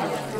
Amen.